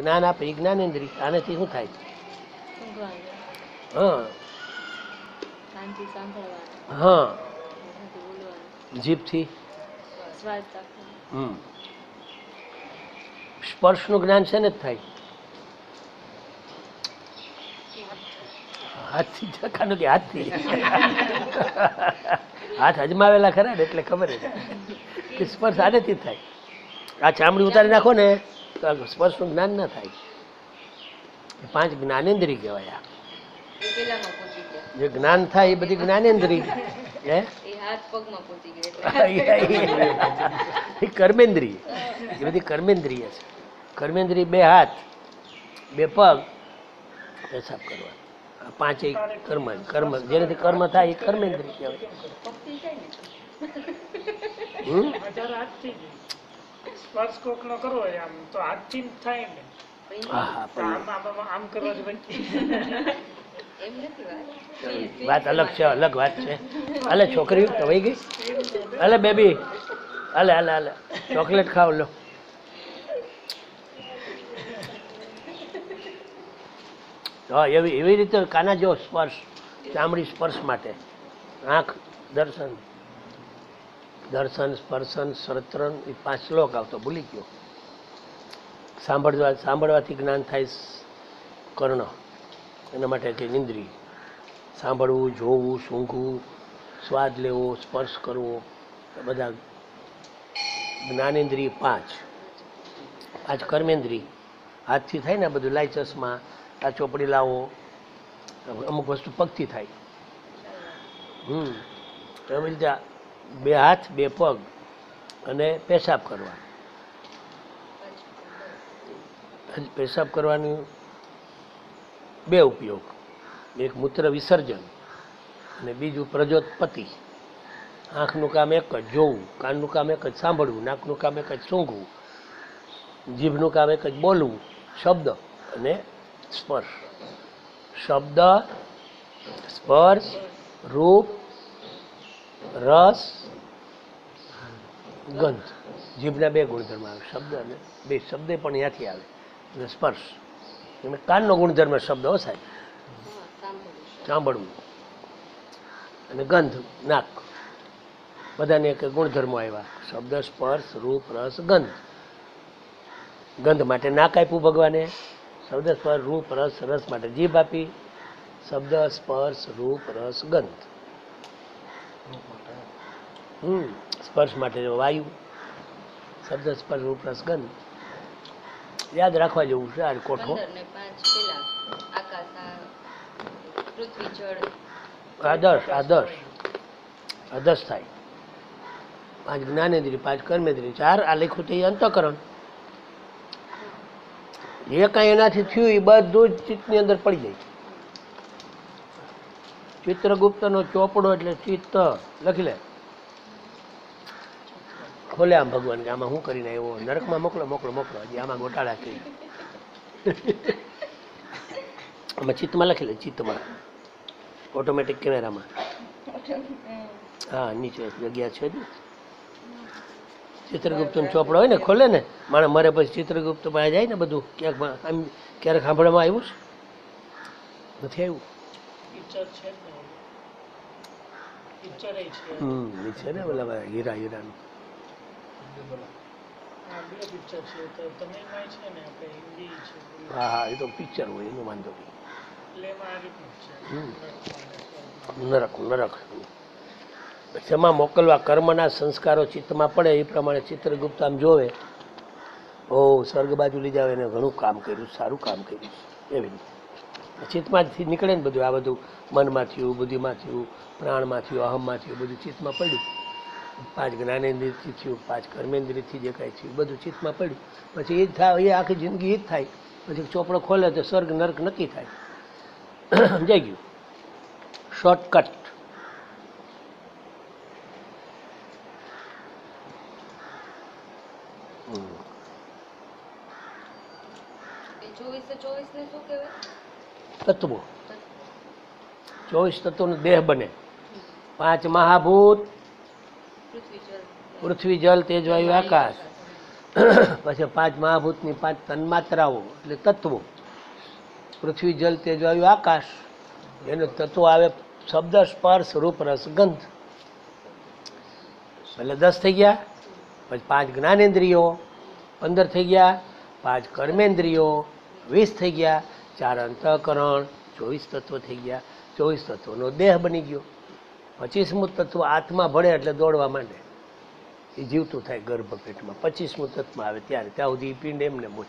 જ્ઞાન આપે જ્ઞાનેન્દ્રિય આનાથી શું થાય? હા. હા. જીભથી. હમ. સ્પર્શનું જ્ઞાન છે ને જ થાય? હાથથી ચખાનું કે હાથથી? હાથ અજમાવેલા ખરા ને એટલે ખબર જ. કે સ્પર્શ આનેથી જ થાય. આ ચામડી ઉતારી નાખો ને. તો સ્પર્શનું જ્ઞાન ના થાય પાંચ જ્ઞાનેન્દ્રી કહેવાય જે જ્ઞાન થાય એ બધી જ્ઞાનેન્દ્રી હે એ કર્મેન્દ્રિય બધી કર્મેન્દ્રિય છે કર્મેન્દ્રિય બે હાથ બે પગ પેશાબ કરવા પાંચેય કર્મ કર્મ જેનાથી કર્મ થાય એ કર્મેન્દ્રિય કહેવાય હમ? સ્પર્શ કોકનો કરવો હોય આમ તો હાથથી થાય ને. આમ કરવાથી બનતી વાત. અલગ છે અલગ વાત છે. અલે છોકરી તો વહી ગઈ? અલે બેબી અલે અલે અલે ચોકલેટ ખાવ લો. હા એવી એવી રીતે કાના જો સ્પર્શ ચામડી સ્પર્શ માટે. આંખ દર્શન. દર્શન, સ્પર્શન શ્રત્રન એ પાંચ શ્લોક આવતો, ભૂલી ગયો. સાંભળવા સાંભળવાથી જ્ઞાન થાય કર્ણ. એના માટે કે ઇન્દ્રિય. સાંભળવું, જોવું, સૂંઘવું, સ્વાદ લેવો, સ્પર્શ કરવો બધા જ્ઞાનેન્દ્રિય પાંચ. પાંચ કર્મેન્દ્રિય. હાથથી થાય ને બધું લાઈ આ ચોપડી લાવો, અમુક વસ્તુ પગથી થાય. હમ. એવી રીતે બે હાથ, બે પગ અને પેશાબ કરવા પેશાબ કરવાની બે ઉપયોગ. એક મૂત્ર વિસર્જન અને બીજું પ્રજોત્પત્તિ આંખનું કામ એક જ જોવું, કાનનું કામ એક જ સાંભળવું, નાકનું કામ એક જ સૂંઘવું, જીભનું કામ એક જ બોલવું, શબ્દ અને સ્પર્શ. શબ્દ, સ્પર્શ, રૂપ, રસ ગંધ. જીભના બે ગુણધર્મ આવે. શબ્દ અને બે શબ્દ પણ ત્યાંથી આવે. અને સ્પર્શ. અને કાનનો ગુણધર્મ શબ્દ હો સાહેબ? સાંભળવું અને ગંધ, નાક. બધાને એક ગુણધર્મો આવ્યા. શબ્દ, સ્પર્શ, રૂપ, રસ, ગંધ. ગંધ માટે નાક આપ્યું ભગવાને. શબ્દ, સ્પર્શ, રૂપ, રસ રસ માટે જીભ આપી. શબ્દ, સ્પર્શ, રૂપ, રસ, ગંધ. હમ. સ્પર્શ માટે વાયુ શબ્દ સ્પર્શ રૂપ રસ યાદ રાખવા જેવું છે આ કોઠો. આદર્શ આદર્શ. આદર્શ થાય. પાંચ જ્ઞાનેન્દ્રિય પાંચ કર્મેન્દ્રિય ચાર આ લખ્યું તે અંતકરણ. જે કાંઈ એનાથી થયું એ બધું જ ચિત્તની અંદર પડી જાય. ચિત્રગુપ્તનો ચોપડો એટલે ચિત્ત. લખી લે. ખોલે આમ ભગવાન કે આમાં શું કરીને આવ્યો? નરકમાં મોકલો મોકલો મોકલો. હજી આમાં ગોટાળા કરી. આમાં ચિત્તમાં લખી લે ચિત્તમાં. ઓટોમેટિક કેમેરામાં. હા નીચે જગ્યા છે ને. ચિત્રગુપ્તનો ચોપડો હોય ને ખોલે ને. માણસ મરે પછી ચિત્રગુપ્ત પાસે જાય ને બધું. ક્યાંક આમ ક્યારેક સાંભળવામાં આવ્યું છે? નથી આવ્યું? પિક્ચર છે ને. હમ નીચે ને ઓલા હીરા હીરાનું. હા હા એ તો પિક્ચર હોય એનો વાંધો નહીં. નરક નરક. જેમાં મોકલવા કર્મના સંસ્કારો ચિત્તમાં પડે એ પ્રમાણે ચિત્રગુપ્ત આમ જોવે. ઓ સ્વર્ગ બાજુ લઈ જાવ એને ઘણું કામ કર્યું સારું કામ કર્યું. એવી રીતે. ચિત્તમાંથી નીકળે ને બધું આ બધું મનમાં થયું બુદ્ધિમાં થયું પ્રાણમાં થયું અહમમાં થયું બધું ચિત્તમાં પડ્યું. પાંચ જ્ઞાનેન્દ્રિયથી થયું પાંચ કર્મેન્દ્રિયથી જે કાંઈ થયું બધું ચિત્તમાં પડ્યું. પછી એ જ થાય એ આખી જિંદગી એ જ થાય. પછી ચોપડો ખોલે તો સ્વર્ગ નર્ક નક્કી થાય. સમજાઈ ગયું. શોર્ટકટ તત્વો. ચોવીસ તત્વોનો દેહ બને. પાંચ મહાભૂત પૃથ્વી જલ તેજ વાયુ આકાશ. પછી પાંચ મહાભૂતની પાંચ તન્માત્રાઓ એટલે તત્વો. પૃથ્વી જલ તેજ વાયુ આકાશ. એનું તત્વો આવે શબ્દ સ્પર્શ રૂપ રસ ગંધ. એટલે દસ થઈ ગયા. પછી પાંચ જ્ઞાનેન્દ્રિયો પંદર થઈ ગયા. પાંચ કર્મેન્દ્રિયો વીસ થઈ ગયા. ચાર અંતઃકરણ ચોવીસ તત્વો થઈ ગયા. ચોવીસ તત્વોનો દેહ બની ગયો. પચીસમું તત્વ આત્મા ભળે એટલે દોડવા માંડે. એ જીવતું થાય ગર્ભ પેટમાં પચીસમું તત્વ આવે ત્યારે. ત્યાં સુધી પિંડ એમને મૂળ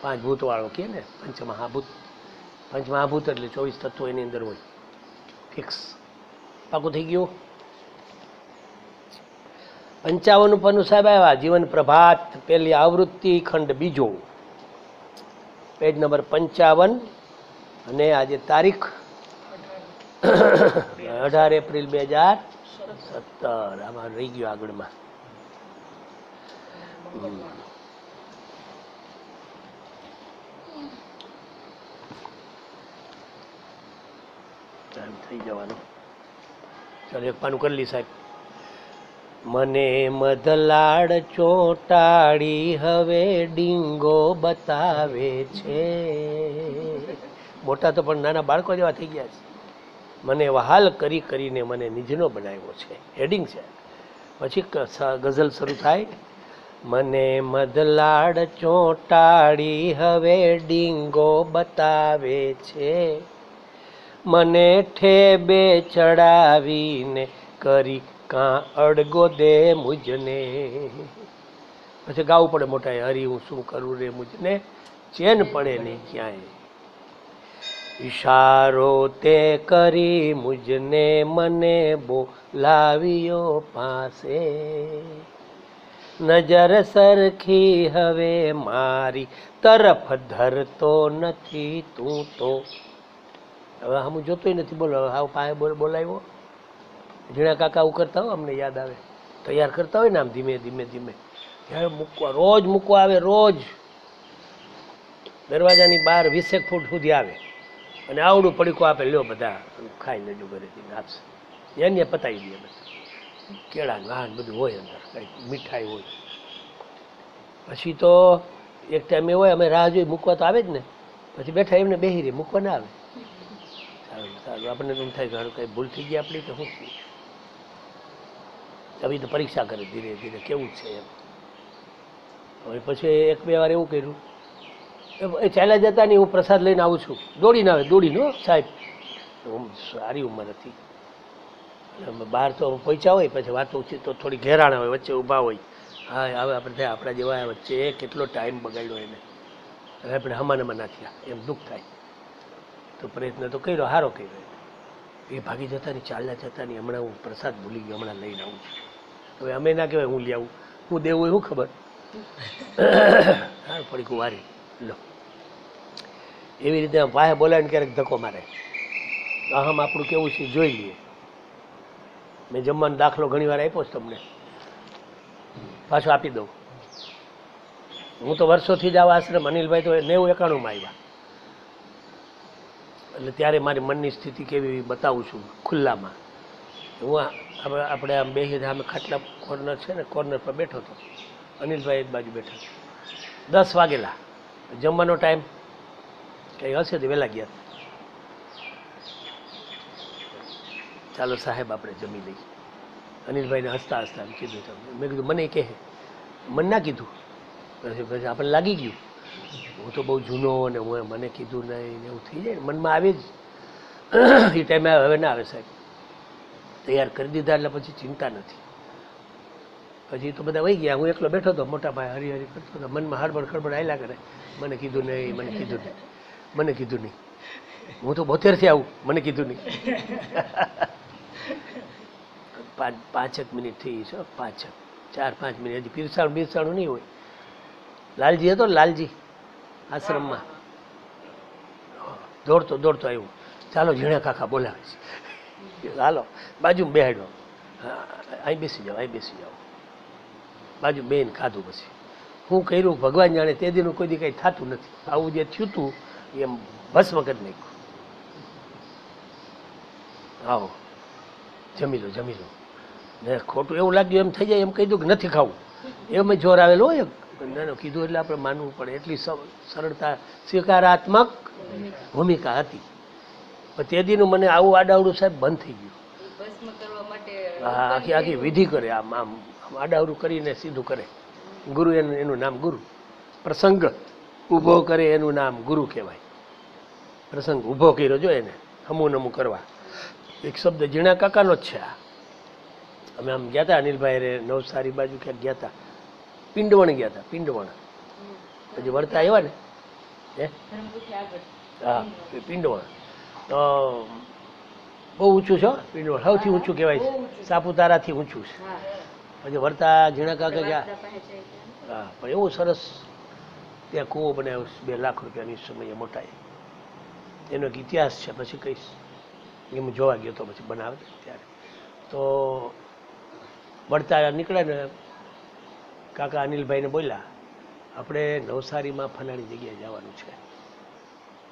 પાંચ ભૂતવાળો કહે ને પંચમહાભૂત પંચમહાભૂત એટલે ચોવીસ તત્વો એની અંદર હોય. ફિક્સ. પાકું થઈ ગયું? પંચાવન ઉપરનું સાહેબ આવ્યા. જીવન પ્રભાત પેલી આવૃત્તિ, ખંડ બીજો. પેજ નંબર પંચાવન. અને આજે તારીખ અઢાર એપ્રિલ બે હજાર સત્તર. આમાં રહી ગયો આગળમાં. થઈ જવાનો. ચાલો, એક પાનું કરી લી સાહેબ. મને મધલાડ ચોટાડી હવે ડીંગો બતાવે છે. મોટા તો પણ નાના બાળકો જેવા થઈ ગયા છે. મને વહાલ કરી કરીને મને નિજનો બનાવ્યો છે. હેડિંગ છે. પછી ગઝલ શરૂ થાય. મને મધલાડ ચોટાડી હવે ડીંગો બતાવે છે. મને ઠેબે ચડાવીને કરી કાં અડગો દે મુજને. પછી ગાવું પડે મોટા હરી હું શું કરું રે મુજને? ચેન પડે નહીં ક્યાંય. ઈશારો તે કરી મુજને મને બોલાવ્યો પાસે. નજર સરખી હવે મારી, તરફ ધરતો નથી તું તો. હવે હું જોતોય નથી બોલો પાસે બોલ, બોલાવ્યો. ઝીણા કાકા આવું કરતા હોય અમને યાદ આવે. તૈયાર કરતા હોય ને આમ ધીમે ધીમે ધીમે. ત્યારે મૂકવા, રોજ મૂકવા આવે, રોજ. દરવાજાની બહાર વીસેક ફૂટ સુધી આવે. અને આવડું પડીકું આપે લ્યો બધા. ખાઈ લેજો ઘરેથી આપશે એને પતાવી દે બધા. કેળા ગાન બધું હોય અંદર, કંઈક મીઠાઈ હોય. પછી તો એક ટાઈમ હોય, અમે રાહ જોઈ, મૂકવા તો આવે જ ને. પછી બેઠા એમને બેહી રહી, મૂકવા ના આવે. સારું સારું. આપણને એમ થાય કે કંઈ ભૂલ થઈ ગઈ આપણી કે શું? આવી તો પરીક્ષા કરે ધીરે ધીરે. કેવું છે એમ. હવે પછી એક બે વાર એવું કર્યું. એ- ચાલ્યા જતા હું પ્રસાદ લઈને આવું છું. દોડીને આવે દોડીને સાહેબ. હું સારી ઉંમર હતી. બહાર તો પહોંચ્યા હોય, પછી વાતો તો થોડી ઘેરાણ હોય, વચ્ચે ઊભા હોય. હા, હવે આપણે આપણા જેવા વચ્ચે કેટલો ટાઈમ બગાડ્યો એને. હવે આપણે હમાનામાં નાખ્યા એમ દુઃખ થાય. તો પ્રયત્ન તો કર્યો સારો કર્યો એ ભાગી જતા નહીં ચાલ્યા જતા ની, હમણાં હું પ્રસાદ ભૂલી ગયો, હમણાં લઈને આવું છું. હવે અમે ના કહેવાય હું લઈ આવું. હું દેવું એવું ખબર. હા પડી વારી લો. એવી રીતે આમ પાસે બોલાવીને ક્યારેક ધક્કો મારે. અહમ આપણું કેવું છે જોઈ લઈએ. મેં જમવાનો દાખલો ઘણી વાર આપ્યો છે તમને. પાછો આપી દઉં. હું તો વર્ષોથી જ આવા આશ્રમ અનિલભાઈ તો નેવું એકાણુંમાં આવ્યા એટલે ત્યારે મારી મનની સ્થિતિ કેવી બતાવું છું ખુલ્લામાં. હું આપણે આમ બેસી સામે ખાટલા કોર્નર છે ને કોર્નર પર બેઠો હતો. અનિલભાઈ એક બાજુ બેઠા દસ વાગેલા. જમવાનો ટાઈમ કંઈ હશે તો વહેલા ગયા. ચાલો સાહેબ આપણે જમી લઈએ. અનિલભાઈને હસતા હસતા કીધું તમે મેં કીધું, મને કહે. મને ના કીધું. પછી આપણને લાગી ગયું. હું તો બહુ જૂનો અને હું મને કીધું નહીં એવું થઈ જાય મનમાં આવે જ. એ ટાઈમે હવે ના આવે સાહેબ. તૈયાર કરી દીધા એટલે પછી ચિંતા નથી. પછી તો બધા વહી ગયા. હું એકલો બેઠો હતો મોટા ભાઈ હરી હરી કરતો હતો. મનમાં હડબડ ખડબડ આવેલા કરે. મને કીધું નહીં મને કીધું નહીં મને કીધું નહીં. હું તો બોતેરથી આવું મને કીધું નહીં. પાંચ પાંચેક મિનિટ થઈ છે પાંચેક. ચાર પાંચ મિનિટ. હજી પીરસાણું બીરસાણું નહીં હોય. લાલજી હતો લાલજી આશ્રમમાં. દોડતો દોડતો આવ્યો. ચાલો ઝીણા કાકા બોલાવે છે. હાલો બાજુમાં બેહાડ્યો હા, અહીં બેસી જાઓ અહીં બેસી જાઓ. બાજુ બેન ખાધું પછી. હું કર્યું, ભગવાન જાણે તે દીનું કોઈ દી કંઈ થતું નથી. આવું જે થયું હતું એમ બસ વખત નાખ્યું. આવો, જમી લો જમી લો. ને ખોટું એવું લાગ્યું, એમ થઈ જાય, એમ કહી દઉં કે નથી ખાવું. એમ જોર આવેલો હોય કીધું એટલે આપણે માનવું પડે. એટલી સરળતા સ્વીકારાત્મક ભૂમિકા હતી. તે દીનું મને આવું આડાવડું સાહેબ બંધ થઈ ગયું એ ભસ્મ કરવા માટે હા આખી આખી વિધિ કરે, આમ આમ આડાવડું કરીને સીધું કરે. ગુરુ એનું એનું નામ ગુરુ. પ્રસંગ ઊભો કરે એનું નામ ગુરુ કહેવાય. પ્રસંગ ઊભો કર્યો જો એને, હમું નમું કરવા. એક શબ્દ ઝીણા કાકાનો જ છે આ. અમે આમ ગયા હતા અનિલભાઈ રે, નવસારી બાજુ ક્યાંક ગયા હતા પિંડવણ ગયા હતા પિંડવણ. પછી વળતા આવ્યા ને? હે? હા પિંડવણ. તો બહુ ઊંચું છે પિંડોળ સૌથી ઊંચું કહેવાય છે. સાપુતારાથી ઊંચું છે. પછી વરતા ઝીણા કાકા ગયા. હા પણ એવું સરસ ત્યાં કૂવો બનાવ્યો છે, બે લાખ રૂપિયાની સમયે મોટા એનો એક ઇતિહાસ છે પછી કહીશ. એ હું જોવા ગયો તો પછી બનાવે ત્યારે. તો વળતા નીકળ્યા ને કાકા અનિલભાઈને બોલ્યા આપણે નવસારીમાં ફલાણી જગ્યાએ જવાનું છે.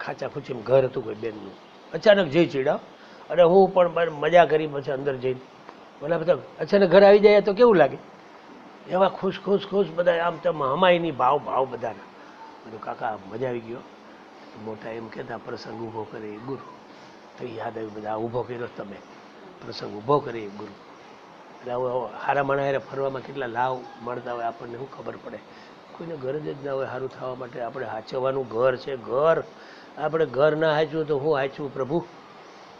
ખાચા ખૂચીમાં ઘર હતું કોઈ બેનનું. અચાનક જઈ ચીડા અને હું પણ મજા કરી પછી અંદર જઈને. બોલા બધા અચાનક ઘર આવી જાય તો કેવું લાગે? એવા ખુશ ખુશ ખુશ બધા આમ તેમ હમાયની ભાવ ભાવ બધાના. બધું કાકા, મજા આવી ગયો. મોટા એમ કહેતા, પ્રસંગ ઊભો કરે ગુરુ. તો યાદ આવ્યું બધા, ઊભો કર્યો તમે. પ્રસંગ ઊભો કરે ગુરુ. એટલે હવે હારા માણા હારે ફરવામાં કેટલા લાભ મળતા હોય આપણને શું ખબર પડે? કોઈને ઘર જ ના હોય સારું થવા માટે. આપણે હાચવવાનું ઘર છે, ઘર. આપણે ઘર ના હાચવું તો હું હાચવું પ્રભુ?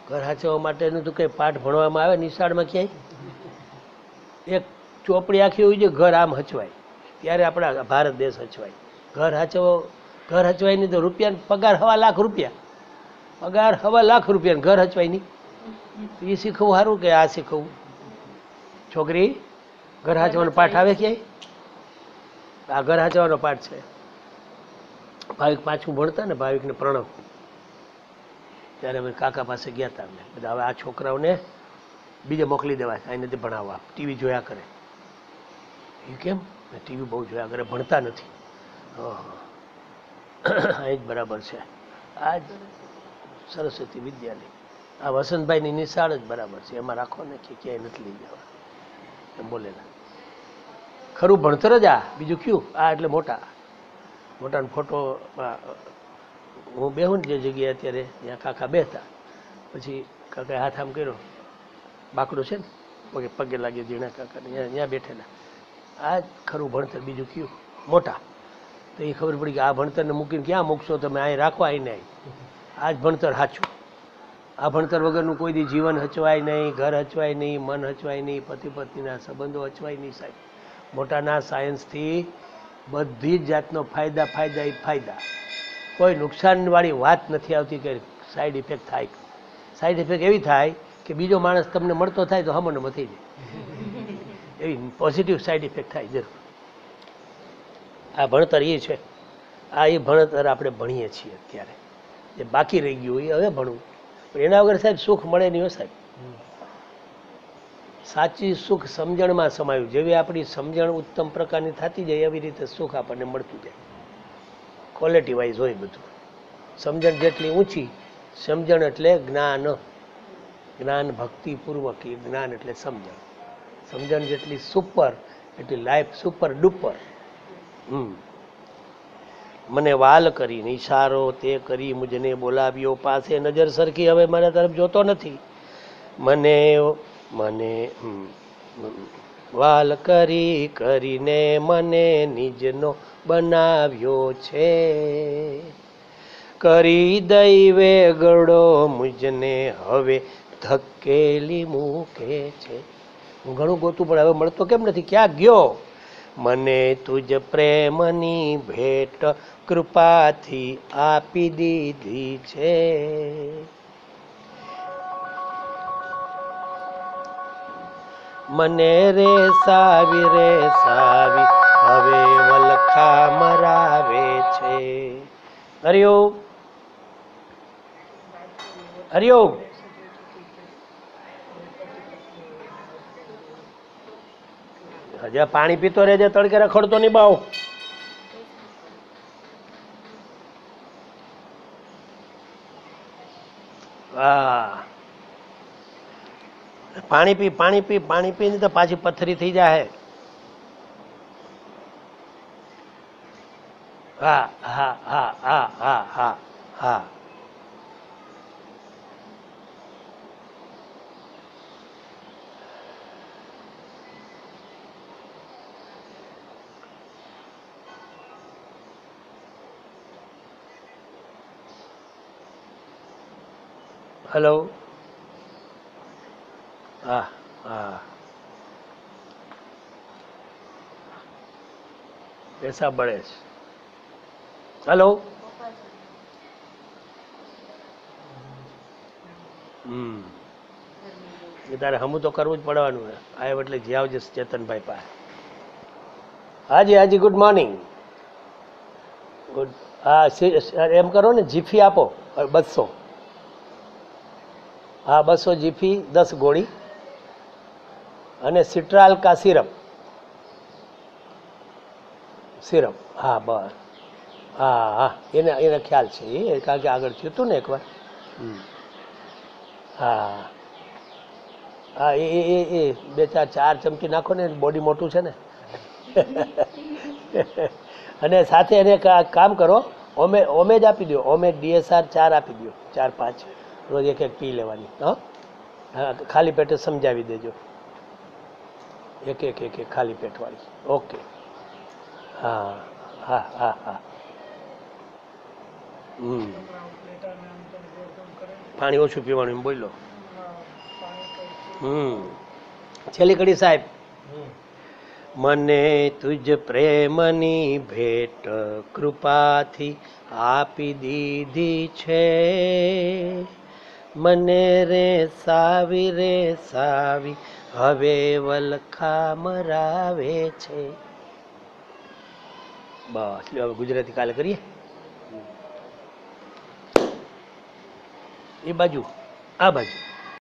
ઘર હાચવા માટેનું તો કંઈ પાઠ ભણવામાં આવે નિશાળમાં ક્યાંય? એક ચોપડી આખી હોય છે ઘર આમ હચવાય. ત્યારે આપણા ભારત દેશ હચવાય. ઘર હચવો ઘર હચવાય નહીં તો રૂપિયા પગાર હવા લાખ રૂપિયા. પગાર હવા લાખ રૂપિયા ને ઘર હચવાય નહીં. એ શીખવું સારું કે આ શીખવું? છોકરી ઘર હાચવાનો પાઠ આવે ક્યાંય? આ ઘર હાચવાનો પાઠ છે. ભાવિક પાછું ભણતા ને ભાવિકને પ્રણવ. ત્યારે અમે કાકા પાસે ગયા હતા અમે. બધા હવે આ છોકરાઓને બીજે મોકલી દેવા છે અહીંથી ભણાવવા. ટીવી જોયા કરે. એ કેમ? ટીવી બહુ જોયા કરે, ભણતા નથી. અહીં જ બરાબર છે. આ જ સરસ્વતી વિદ્યાલય. આ વસંતભાઈની નિશાળ જ બરાબર છે. એમાં રાખો ને કે ક્યાંય નથી લઈ જવા. એમ બોલેલા ખરું ભણતર જ આ? બીજું કયું? આ એટલે મોટા. મોટાનો ફોટો હું બેહું જે જગ્યાએ અત્યારે, ત્યાં કાકા બેહતા. પછી કાકાએ હાથ આમ કર્યો. બાકડો છે ને, પગે પગે લાગ્યો ઝીણા કાકાને ત્યાં બેઠેલા. આ જ ખરું ભણતર, બીજું કયું? મોટા. તો એ ખબર પડી કે આ ભણતરને મૂકીને ક્યાં મૂકશો? તમે અહીં રાખો, અહીં નહીં. આ જ ભણતર સાચું આ ભણતર વગરનું કોઈ દી જીવન હચવાય નહીં, ઘર હચવાય નહીં, મન હચવાય નહીં પતિ પત્નીના સંબંધો હચવાય નહીં, સાહેબ. મોટાના સાયન્સથી બધી જ જાતનો ફાયદા ફાયદા એ ફાયદા. કોઈ નુકસાનવાળી વાત નથી આવતી કે સાઈડ ઇફેક્ટ થાય. સાઈડ ઇફેક્ટ એવી થાય કે બીજો માણસ તમને મળતો થાય તો હમણમાં થઈ જાય એવી પોઝિટિવ સાઈડ ઇફેક્ટ થાય જરૂર. આ ભણતર એ છે. આ એ ભણતર આપણે ભણીએ છીએ અત્યારે. જે બાકી રહી ગયું એ હવે ભણવું. પણ એના વગર સાહેબ સુખ મળે નહીં હો સાહેબ. સાચી સુખ સમજણમાં સમાયું. જેવી આપણી સમજણ ઉત્તમ પ્રકારની થતી જાય, એવી રીતે સુખ આપણને મળતું જાય. ક્વોલિટી વાઇઝ હોય બધું. સમજણ જેટલી ઊંચી, સમજણ એટલે જ્ઞાન. જ્ઞાન ભક્તિપૂર્વક, એ જ્ઞાન એટલે સમજણ. સમજણ જેટલી સુપર એટલી લાઈફ સુપર ડુપર હમ. મને વાલ કરીને ઈશારો તે કરી મુજને બોલાવ્યો, પાસે નજર સરખી હવે મારા તરફ જોતો નથી. મને મને વાલ કરી કરીને મને નિજનો બનાવ્યો છે. કરી દૈવે ગળો મુજને હવે ધકેલી મૂકે છે. હું ઘણું ગોતું પણ હવે મળતો કેમ નથી? ક્યાં ગયો? મને તુજ પ્રેમની ભેટ કૃપાથી આપી દીધી છે. મને રે સાવી રે સાવી, હવે વલખા મરાવે છે. હરિઓમ. હરિઓમ. હજા પાણી પીતો રહેજે, તડકે રખડતો નહીં બાવ. હા पानी पी पानी पी पानी पी नहीं तो पाची पत्थरी थी जाए हेलो हाँ, हाँ, हाँ, हाँ, हाँ, हाँ, हाँ. હા હા પૈસા બળે છે હેલો હમ તારે હમું તો કરવું જ પડવાનું છે આવ્યો એટલે જી આવજે ચેતનભાઈ પાસે. હાજી હાજી ગુડ મોર્નિંગ ગુડ હા એમ કરો ને જીફી આપો બસો. હા, બસો જીફી દસ ગોળી. અને સિટ્રાલ કા સિરપ સિરપ હા, બસ. હા હા. એને એને ખ્યાલ છે એ કારણ કે આગળ થયું હતું ને એકવાર. હા હા. એ એ એ બે, ચાર ચાર ચમચી નાખો ને, બોડી મોટું છે ને. અને સાથે એને કામ કરો. ઓમે ઓમે જ આપી દો. ઓમે ડીએસઆર ચાર આપી દો. ચાર, પાંચ. રોજ એક એક પી લેવાની. હા, ખાલી પેટે સમજાવી દેજો. એક એક એક એક, ખાલી પેટવાળી ઓકે હા હા હા હા. હમ. પાણી ઓછું પીવાનું એમ બોલો હમ. છેલ્લી કડી સાહેબ. મને તુજ પ્રેમની ભેટ કૃપાથી આપી દીધી છે. મને રે સાવી રે સાવી હવે વલખા મરાવે છે. બસ હવે ગુજરાતી કાલે કરીએ? એ બાજુ આ બાજુ.